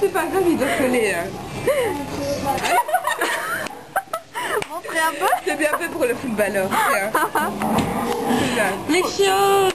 C'est pas grave, il doit coller. hein. Montrez un peu. C'est bien fait pour le footballeur. Hein. Les chiots